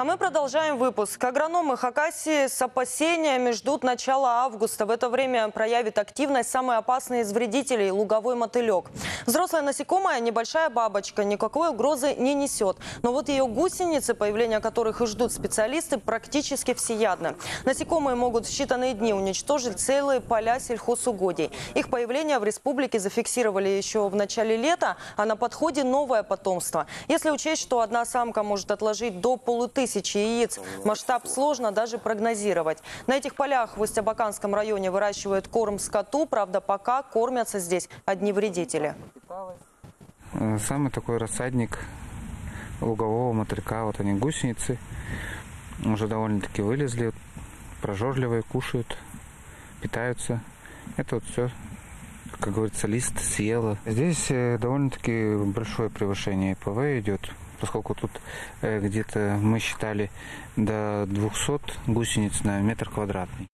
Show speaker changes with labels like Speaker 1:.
Speaker 1: А мы продолжаем выпуск. Агрономы Хакасии с опасениями ждут начала августа. В это время проявит активность самый опасный из вредителей – луговой мотылек. Взрослая насекомая, небольшая бабочка, никакой угрозы не несет. Но вот ее гусеницы, появления которых и ждут специалисты, практически всеядны. Насекомые могут в считанные дни уничтожить целые поля сельхозугодий. Их появление в республике зафиксировали еще в начале лета, а на подходе новое потомство. Если учесть, что одна самка может отложить до полутысячи яиц, масштаб сложно даже прогнозировать. На этих полях в Усть-Абаканском районе выращивают корм скоту, правда, пока кормятся здесь одни вредители.
Speaker 2: Самый такой рассадник лугового мотылька. Вот они гусеницы. Уже довольно-таки вылезли. Прожорливые, кушают, питаются. Это вот все, как говорится, лист съела. Здесь э, довольно-таки большое превышение ПВ идет. Поскольку тут э, где-то мы считали до 200 гусениц на метр квадратный.